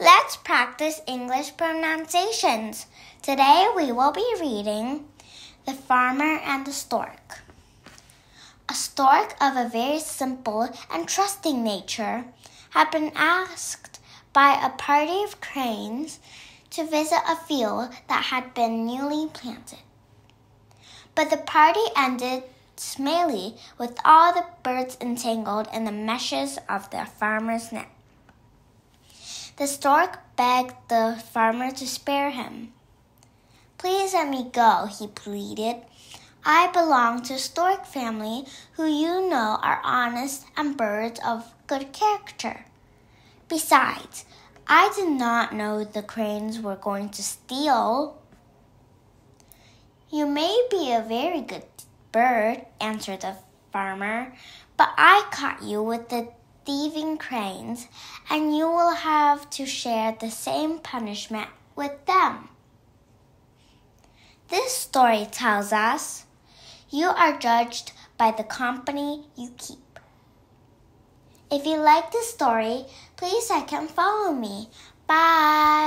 Let's practice English pronunciations. Today we will be reading The Farmer and the Stork. A stork of a very simple and trusting nature had been asked by a party of cranes to visit a field that had been newly planted. But the party ended smelly with all the birds entangled in the meshes of the farmer's net. The stork begged the farmer to spare him. Please let me go, he pleaded. I belong to a stork family who you know are honest and birds of good character. Besides, I did not know the cranes were going to steal. You may be a very good bird, answered the farmer, but I caught you with the thieving cranes, and you will have to share the same punishment with them. This story tells us you are judged by the company you keep. If you like this story, please like and follow me. Bye.